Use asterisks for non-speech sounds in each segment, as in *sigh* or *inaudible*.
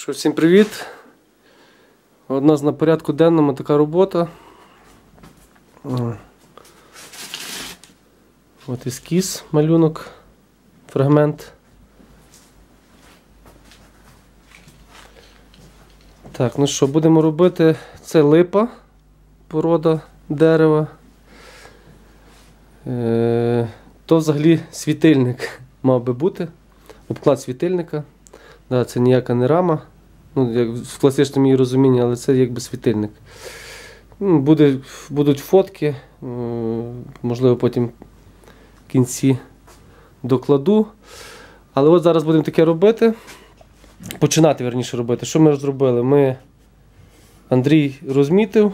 Що, всім привіт. У нас на порядку денному така робота. От ескіз, малюнок, фрагмент. Так, ну що, будемо робити це липа, порода дерева. Е, то взагалі світильник мав би бути. Обклад світильника. Да, це ніяка не рама. Ну, як в класичному її розумінні, але це якби світильник. Ну, Буде, будуть фотки, е, можливо, потім в кінці докладу. Але от зараз будемо таке робити. Починати верніше робити. Що ми зробили? Ми Андрій розмітив,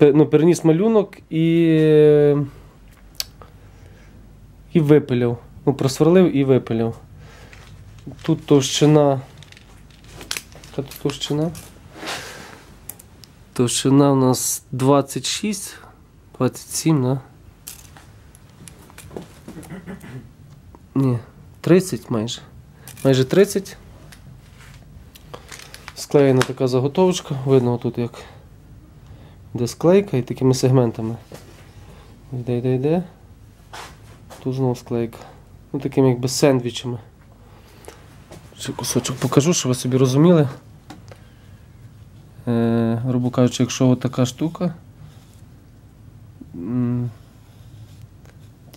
ну, переніс малюнок і, і випиляв. Ну, просверлив і випиляв. Тут товщина. Тут товщина? Товщина у нас 26, 27, да? Ні, 30 майже. Майже 30. Склеєна така заготовочка. Видно тут як йде склейка і такими сегментами. Йде, йде, йде. Тут знову склейка. Ну, такими якби сендвічами. Ще кусочок покажу, щоб ви собі розуміли. Е, грубо кажучи, якщо така штука.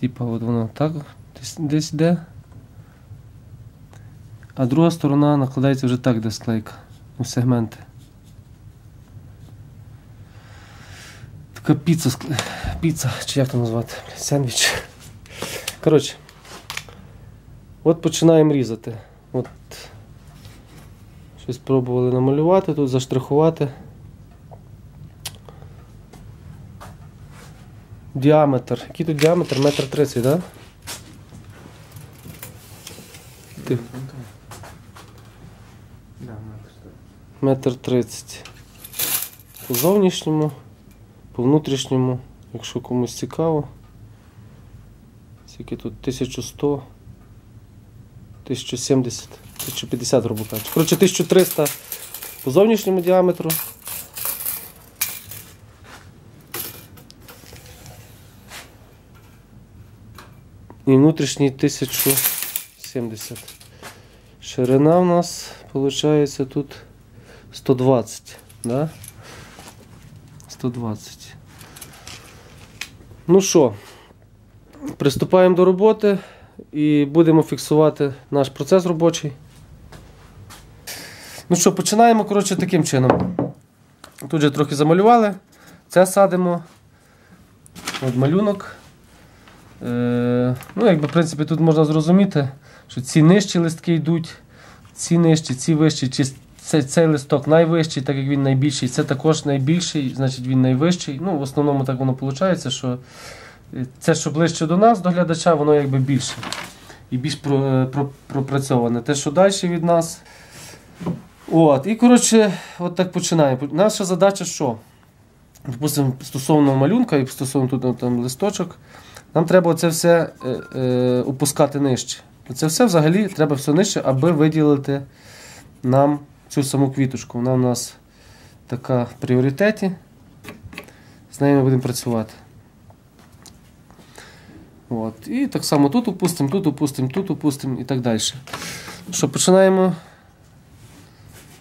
Типа от вона так десь, десь йде. А друга сторона накладається вже так, де склейка. У сегменти. Така піца, піца, чи як то назвати? Сендвіч. Коротше. От починаємо різати. От щось пробували намалювати тут, заштрихувати. Діаметр. Який тут діаметр? Метр тридцять, так? Да? Ти. Метр тридцять. По зовнішньому, по внутрішньому, якщо комусь цікаво. Скільки тут 1100, 1070, 1050, грубо кажучи. Коротше, 1300 по зовнішньому діаметру. І внутрішній 1070. Ширина у нас виходить тут 120, да? 120. Ну що, приступаємо до роботи і будемо фіксувати наш процес робочий. Ну що, починаємо коротше, таким чином. Тут же трохи замалювали. Це садимо. От малюнок. Е, ну, якби, в принципі, тут можна зрозуміти, що ці нижчі листки йдуть, ці нижчі, ці вищі, чи цей, цей листок найвищий, так як він найбільший, це також найбільший, значить він найвищий. Ну, в основному так воно виходить, що це, що ближче до нас, до глядача, воно якби більше і більш е, про, пропрацьоване. Те, що далі від нас. От, і коротше, от так починаємо. Наша задача що? Допустимо, стосовно малюнка і стосовно тут там, листочок, нам треба це все е, е, опускати нижче. Це все взагалі треба все нижче, аби виділити нам цю саму квіточку. Вона у нас така в пріоритеті. З нею ми будемо працювати. От. І так само тут опустимо, тут опустимо, тут опустимо і так далі. Що, починаємо.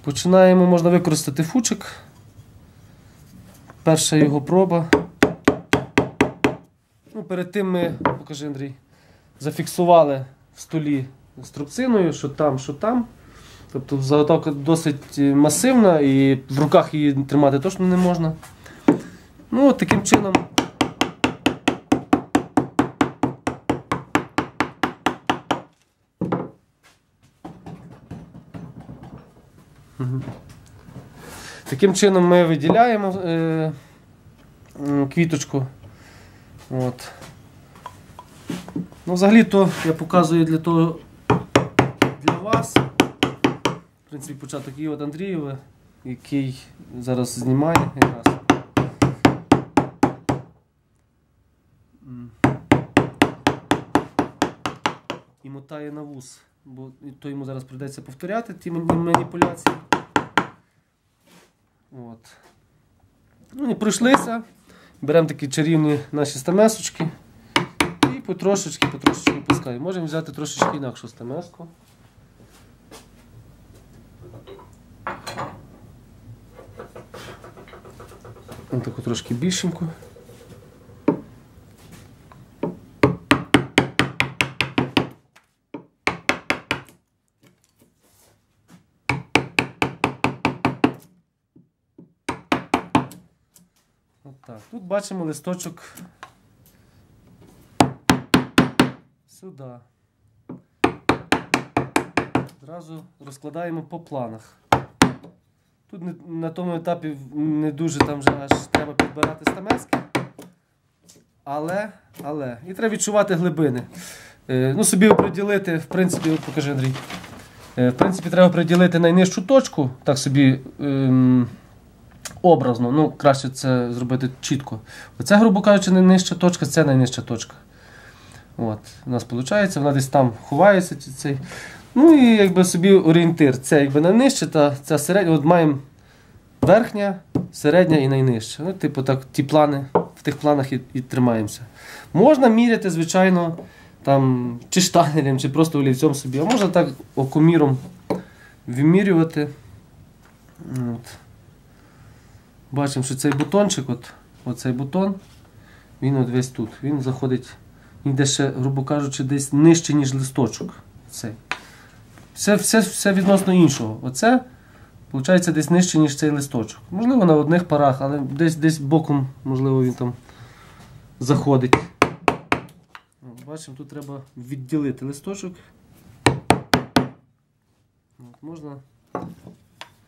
Починаємо, можна використати фучик. Перша його проба. Ну, перед тим ми, покажи Андрій, зафіксували в столі струбциною, що там, що там. Тобто заготовка досить масивна і в руках її тримати точно не можна. Ну, таким чином. Таким чином ми виділяємо е, квіточку. От. Ну, взагалі-то я показую для того для вас. В принципі, початок є от Андрієва, який зараз знімає якраз. І мотає на вус. бо то йому зараз прийдеться повторяти ті маніпуляції. От. Ну і пройшлися. Беремо такі чарівні наші стамесочки. І потрошечки, потрошечки пускаємо. Можемо взяти трошечки інакшу стамеску. Таку трошки більшеньку. Отак. Тут бачимо листочок сюди. Зразу розкладаємо по планах. Тут на тому етапі не дуже там вже аж треба підбирати стамески. Але, але. І треба відчувати глибини. Е, ну, собі оприділити, в принципі, покажи, Андрій. Е, в принципі, треба приділити найнижчу точку, так собі ем, образно. Ну, краще це зробити чітко. Оце, грубо кажучи, найнижча точка, це найнижча точка. От, у нас виходить, вона десь там ховається. Цей. Ну і якби собі орієнтир. Це якби найнижче, та ця середня. От маємо верхня, середня і найнижча. Ну, типу, так, ті плани, в тих планах і, і тримаємося. Можна міряти, звичайно, там, чи штанелем, чи просто олівцем собі, а можна так окоміром вимірювати. От. Бачимо, що цей бутончик, от, оцей бутон, він от весь тут. Він заходить, йде ще, грубо кажучи, десь нижче, ніж листочок. Цей. Все, все, все відносно іншого. Оце, виходить, десь нижче, ніж цей листочок. Можливо, на одних парах, але десь, десь боком, можливо, він там заходить. Бачимо, тут треба відділити листочок. От, можна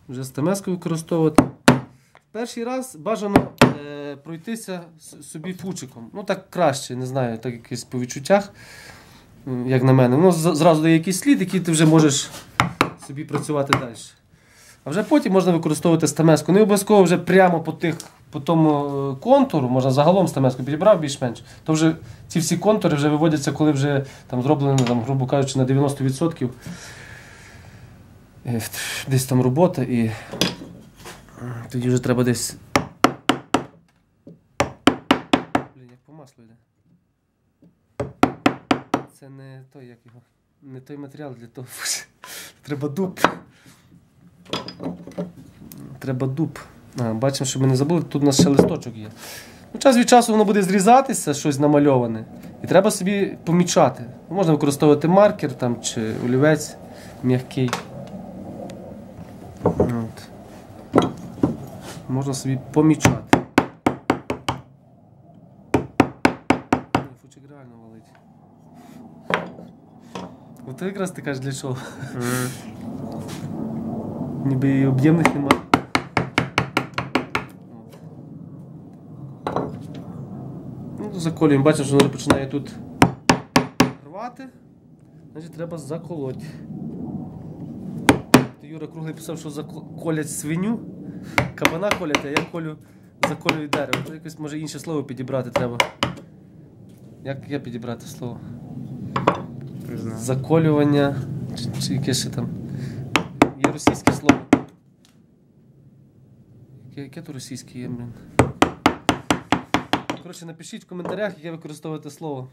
вже стамескою використовувати. Перший раз бажано е, пройтися собі фучиком. Ну так краще, не знаю, так якось по відчуттях, як на мене. Ну, зразу дає якийсь слід, який ти вже можеш собі працювати далі. А вже потім можна використовувати стамеску. Не обов'язково вже прямо по тих, по тому е, контуру, можна загалом стамеску підібрав більш-менш. То вже ці всі контури вже виводяться, коли вже там зроблено, там, грубо кажучи, на 90%. Е, Десь там робота і тоді вже треба десь. Блін, як по маслу йде. Це не той, як його. Не той матеріал для того. Треба дуб. Треба дуб. А, бачимо, що ми не забули, тут у нас ще листочок є. Ну, час від часу воно буде зрізатися, щось намальоване. І треба собі помічати. Можна використовувати маркер там, чи олівець м'який. От. Можна собі помічати. Фучик реально валить. От ти якраз ти кажеш для чого. Ніби і об'ємних немає. Ну, заколюємо, бачимо, що воно починає тут рвати. Значить треба заколоти. То Юра Круглий писав, що заколять свиню, кабана колять, а я колю, заколюю дерево. Якось може інше слово підібрати треба. Як я підібрати слово? Не знаю. Заколювання. Чи, чи яке ще там? Є російське слово. Яке, яке то російське є, блін? Коротше, напишіть в коментарях, яке використовуєте слово.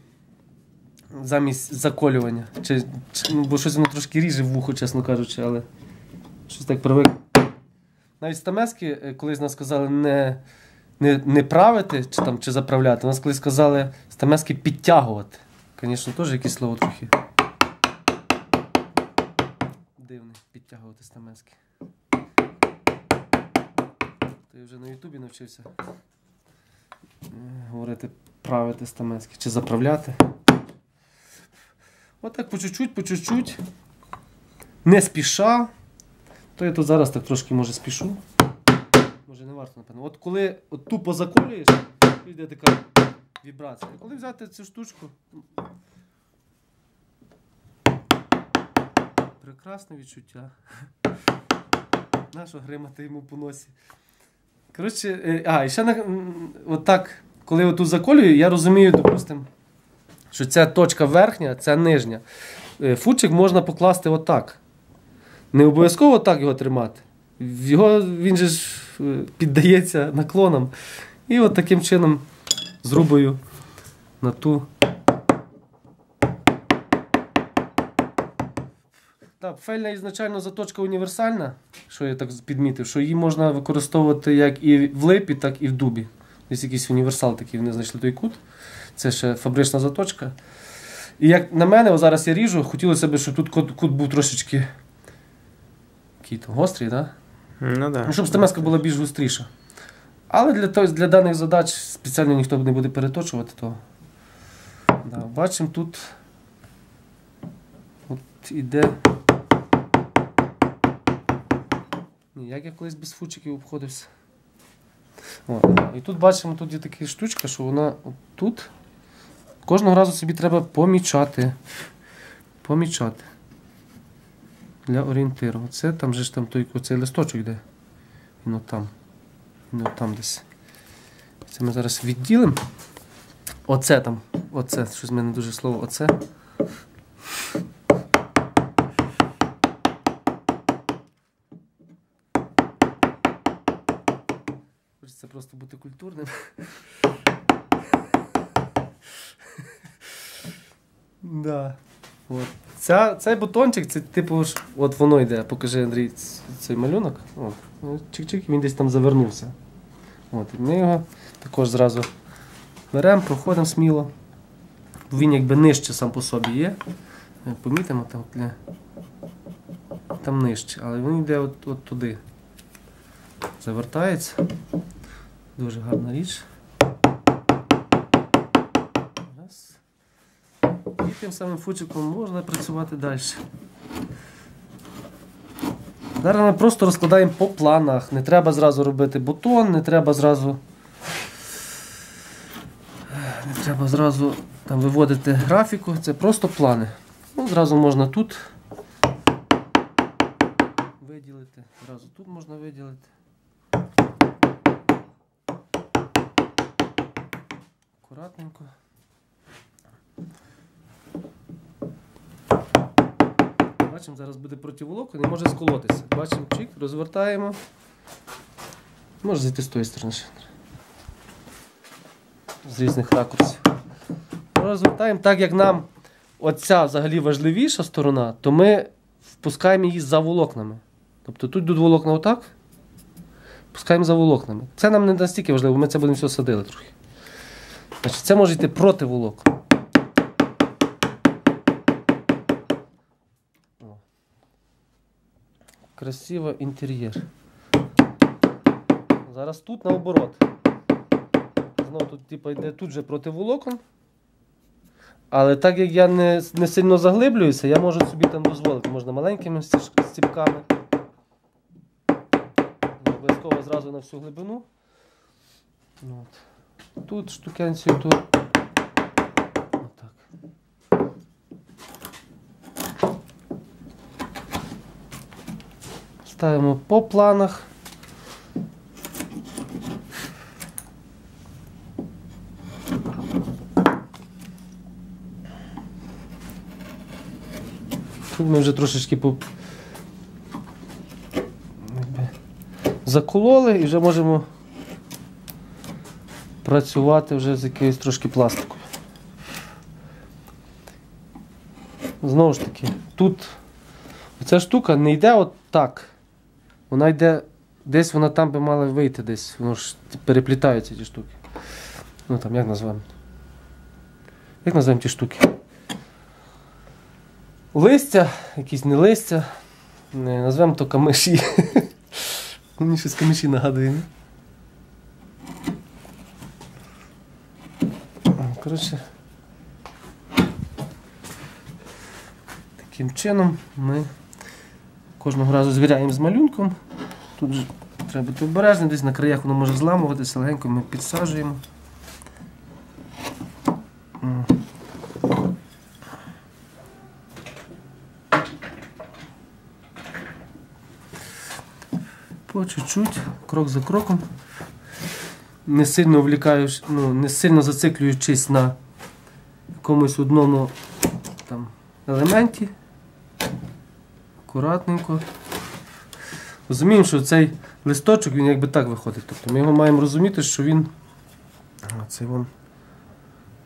Замість заколювання. Чи, чи, ну, бо щось воно трошки ріже в вухо, чесно кажучи, але щось так привик. Навіть стамески, е, колись нас сказали не, не, не правити чи, там, чи заправляти, нас колись сказали стамески підтягувати. Звісно, теж якесь слово трохи. Дивне, підтягувати стамески. Я вже на Ютубі навчився е, говорити правити стамески чи заправляти. Отак по чуть-чуть, по чуть-чуть. Не спіша. То я тут зараз так трошки може спішу. Може не варто, напевно. От коли от тупо заколюєш, йде така вібрація. Коли взяти цю штучку. Прекрасне відчуття. Нащо гримати йому по носі? Коротше, е, а, і ще на, от так, коли отут заколюю, я розумію, допустимо, що ця точка верхня, ця нижня. Е, Фучик можна покласти отак. Не обов'язково так його тримати. Його, він же ж е, піддається наклонам. І от таким чином зрубою на ту. Так, фельна ізначально заточка універсальна, що я так підмітив, що її можна використовувати як і в липі, так і в дубі. Десь якийсь універсал такий, вони знайшли той кут. Це ще фабрична заточка. І як на мене, зараз я ріжу, хотілося б, щоб тут кут був трошечки то, гострий, так? Да? Ну да. Ну, щоб стамеска була більш густріша. Але для, того- для даних задач спеціально ніхто не буде переточувати, то да, бачимо тут от іде. Ні, як я колись без фучиків обходився. О, і тут бачимо, тут є така штучка, що вона тут. Кожного разу собі треба помічати. Помічати. Для орієнтиру. Оце там же ж там той оцей листочок йде. Він там. Він там десь. Це ми зараз відділимо. Оце там. Оце. Щось в мене дуже слово оце. Хочеться просто бути культурним. *laughs* Да. От. Ця, цей бутончик, це типу ж, от воно йде, покажи Андрій цей малюнок. Ну, Чик-чик, він десь там завернувся. От. Ми його також зразу беремо, проходимо сміло. Він якби нижче сам по собі є. Помітимо там, для... там нижче, але він йде от, от туди. Завертається. Дуже гарна річ. Раз. І тим самим фучиком можна працювати далі. Зараз ми просто розкладаємо по планах. Не треба зразу робити бутон, не треба зразу. Не треба зразу там виводити графіку. Це просто плани. Ну, зразу можна тут виділити. Зразу тут можна виділити. Акуратненько. Бачимо, зараз буде противолокон і може сколотися. Бачимо, чик, розвертаємо. Може зайти з тої сторони. З різних ракурсів. Розвертаємо так, як нам оця взагалі важливіша сторона, то ми впускаємо її за волокнами. Тобто тут йдуть волокна отак. Пускаємо за волокнами. Це нам не настільки важливо, ми це будемо все садили трохи. Значить, це може йти проти волокон. Красиво інтер'єр. Зараз тут наоборот. Знову тут типу, йде тут же проти волокон. Але так як я не, не сильно заглиблююся, я можу собі там дозволити. Можна маленькими стіпками. Обов'язково зразу на всю глибину. Ну, От. Тут штукенцію, тут. Отак. Ставимо по планах. Тут ми вже трошечки по... закололи і вже можемо працювати вже з якоюсь трошки пластикою. Знову ж таки, тут ця штука не йде от так. Вона йде десь вона там би мала вийти десь. Воно ж переплітаються ті штуки. Ну там як назвемо? Як називаємо ті штуки? Листя, якісь не листя. Не, назвемо то камиші. *laughs* Мені щось камиші нагадує. А, Коротше. Таким чином ми кожного разу звіряємо з малюнком. Тут же треба бути обережним, десь на краях воно може зламуватися, легенько ми підсаджуємо. По чуть-чуть, крок за кроком. Не сильно влікаючи, ну, не сильно зациклюючись на якомусь одному там, елементі. Акуратненько. Розуміємо, що цей листочок він якби так виходить. Тобто ми його маємо розуміти, що він. А, це він.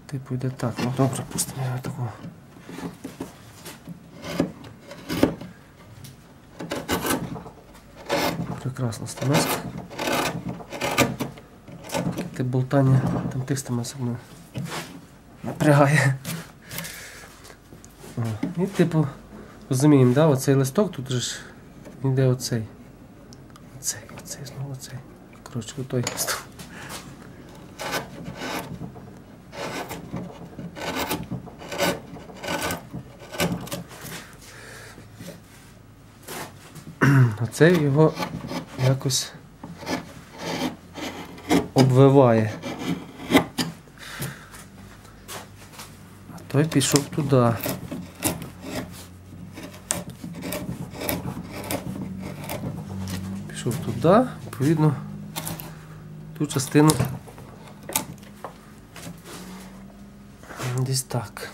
Типу йде так. Ну добре, пустимо його такого. Прекрасна стамеска. Те болтання там тих стамесок напрягає. І типу, розуміємо, да, оцей листок тут ж йде оцей. Оцей, оцей, знову оцей. Коротше, отой листок. *clears throat* Оце його якось обвиває. А той пішов туди. Пішов відповідно, ту частину десь так.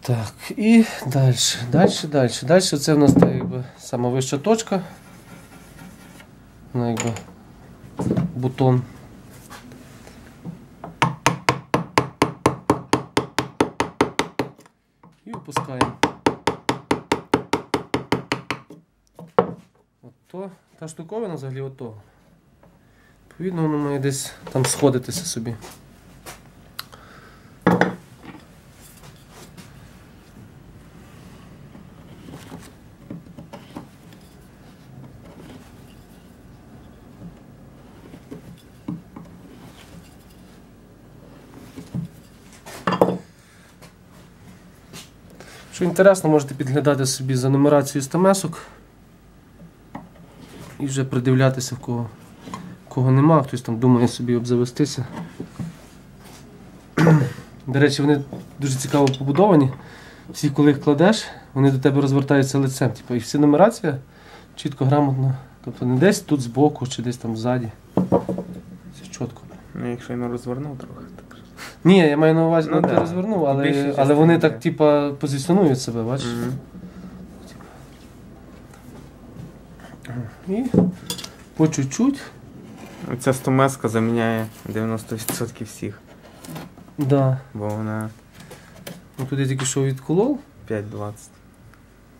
Так, і далі, далі, далі. Далі це в нас та, якби, сама вища точка. Вона якби бутон. І опускаємо. Ото, та штуковина взагалі ото. Відповідно, воно має десь там сходитися собі. Що інтересно, можете підглядати собі за нумерацією стамесок і вже придивлятися, в кого, в кого нема, хтось там думає собі обзавестися. *clears throat* До речі, вони дуже цікаво побудовані. Всі, коли їх кладеш, вони до тебе розвертаються лицем. Типу, і всі нумерація чітко, грамотно. Тобто не десь тут збоку чи десь там ззаді. Все чітко. Ну, якщо я не розвернув трохи, так. Ні, я маю на увазі, Ну ну, ти да. розвернув, але, але вони так, типа, позиціонують себе, бачиш? Мгм. І по чуть-чуть. Ця стомеска заміняє 90% всіх, Да. бо вона Ну, тут я тільки що відколов. 5-20.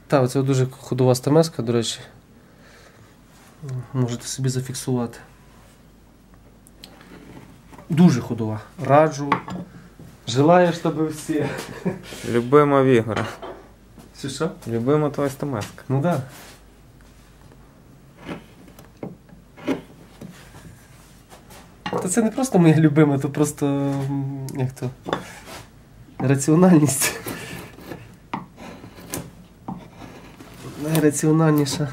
Так, це дуже ходова стамеска, до речі. Можете собі зафіксувати. Дуже ходова. Раджу. Желаю, щоб всі. Любима Вігора. Що? Любима твоя стомеска. Ну так. Да. Та це не просто моя любима, то просто. як то. Раціональність. Найраціональніша.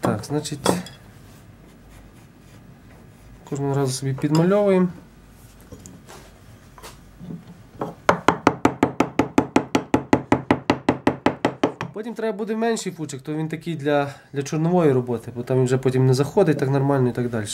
Так, значить. Кожного разу собі підмальовуємо. Треба буде менший пучок, то він такий для, для чорнової роботи, бо там він вже потім не заходить так нормально і так далі.